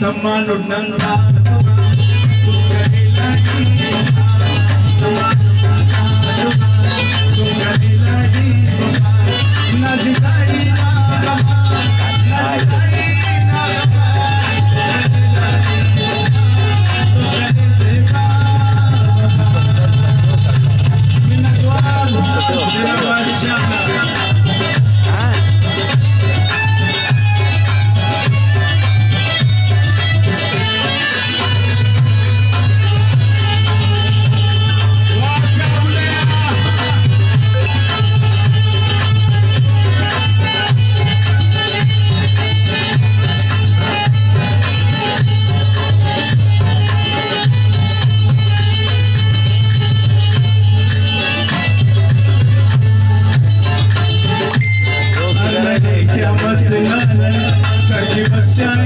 Tamanu nanga, tu kare lagi. Nice. Let's shine.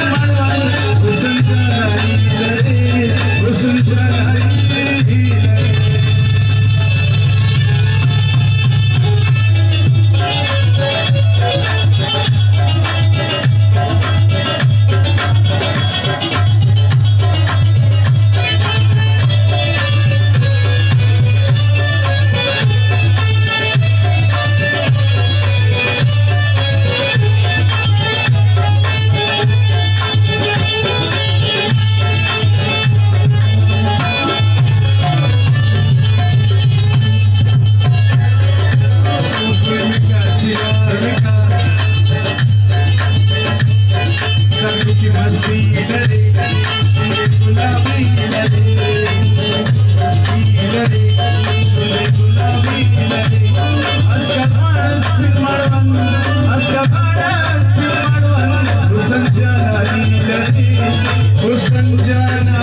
I'm I'm not Jana.